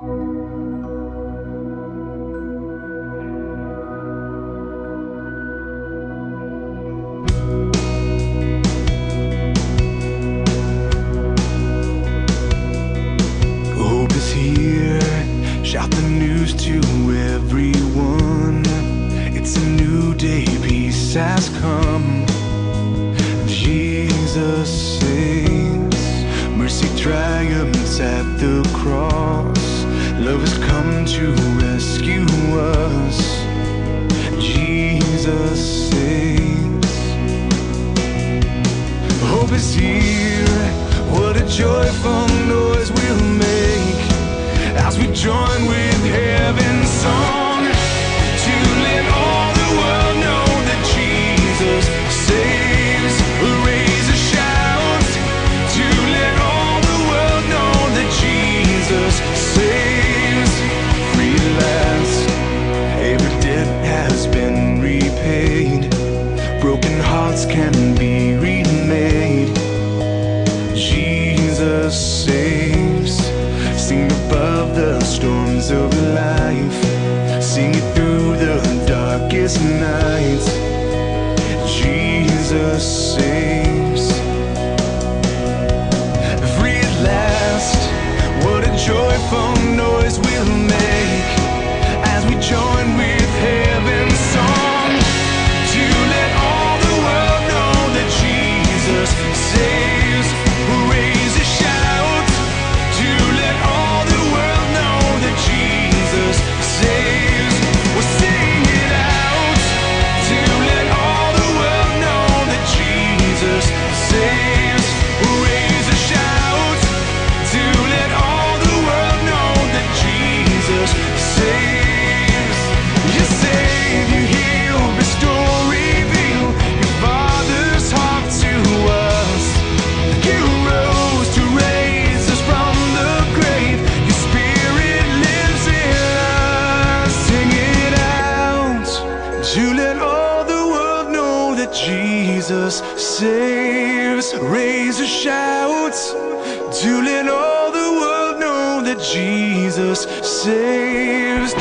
Shout the news to everyone. It's a new day. to rescue us. Jesus saves. Hope is here. What a joyful noise we'll make as we join with. seasons of life. Sing it through the darkest nights. Jesus saves. Free at last, what a joyful saves. Raise a shout to let all the world know that Jesus saves.